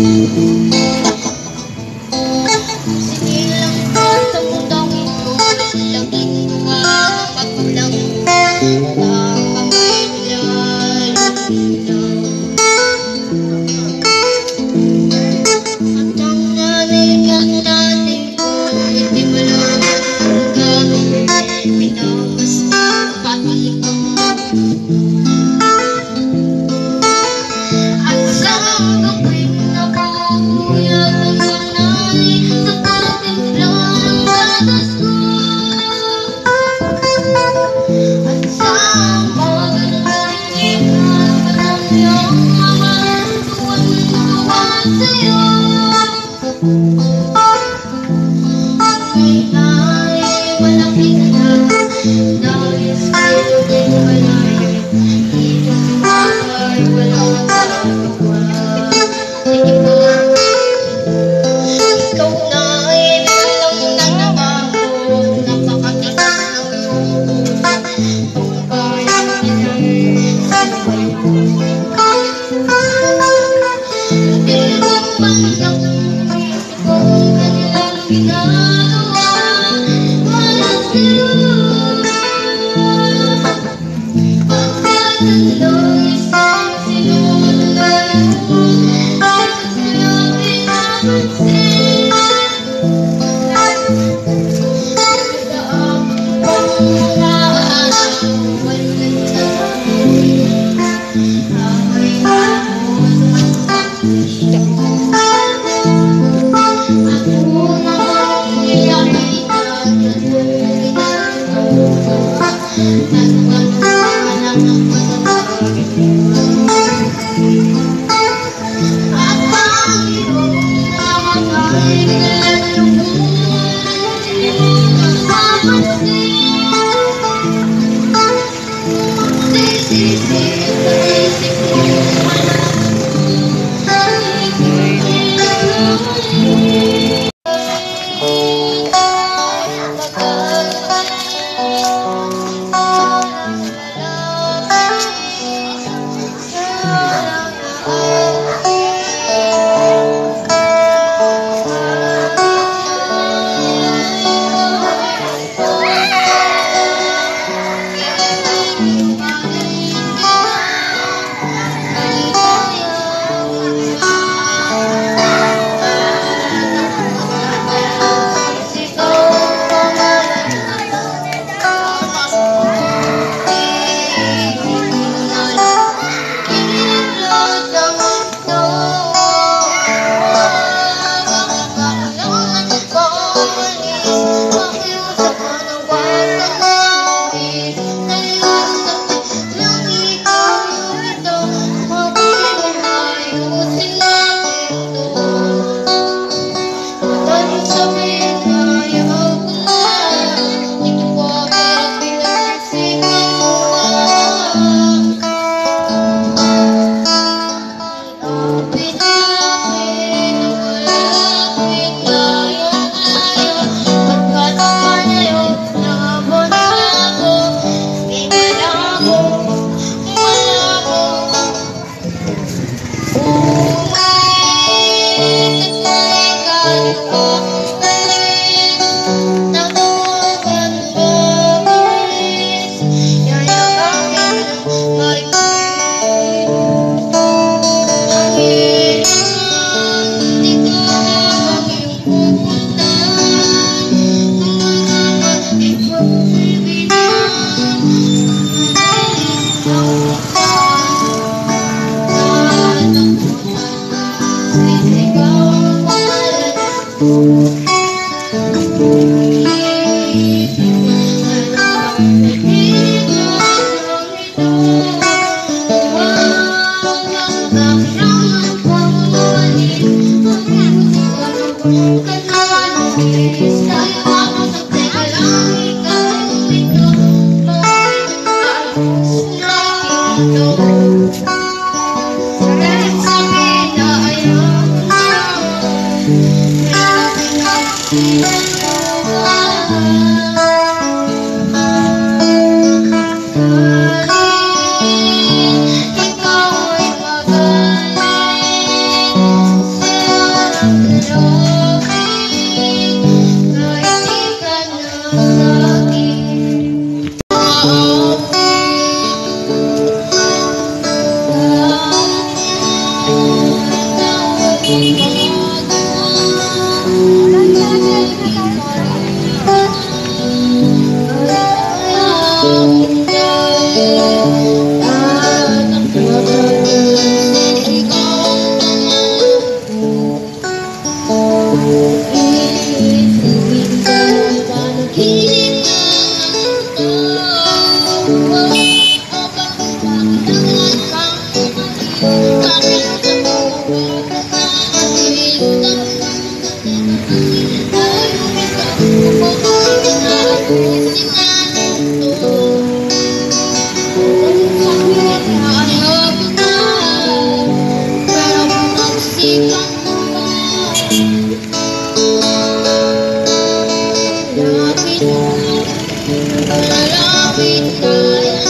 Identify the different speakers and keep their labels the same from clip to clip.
Speaker 1: Música Música All along we cried.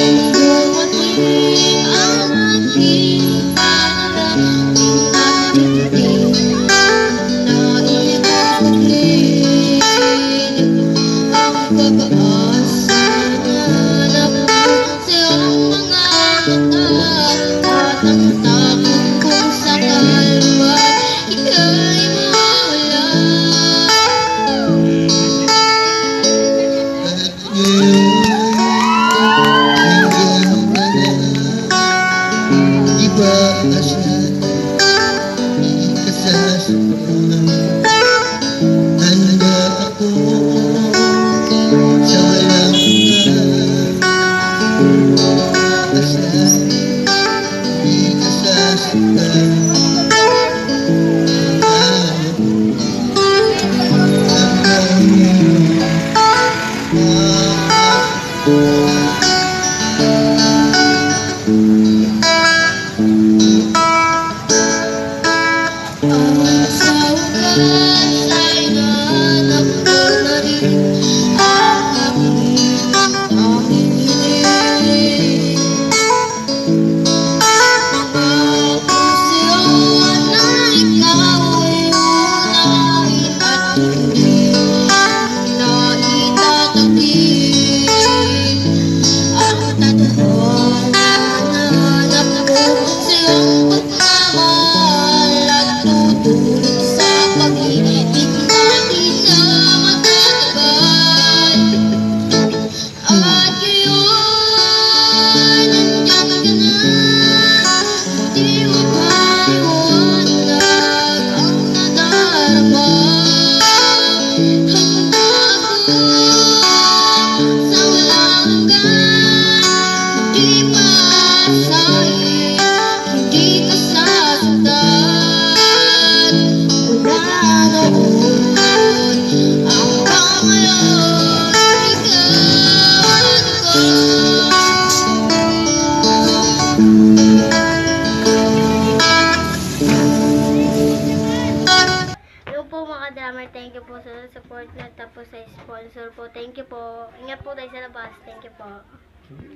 Speaker 1: Thank you po sa support na tapos sa sponsor po. Thank you po. Ingat po tayo sa labas. Thank you po.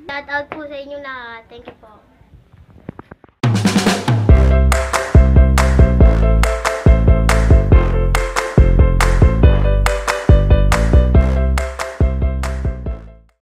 Speaker 1: Shout out po sa inyo lahat. Thank you po.